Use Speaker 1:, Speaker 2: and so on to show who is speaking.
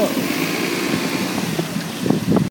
Speaker 1: up.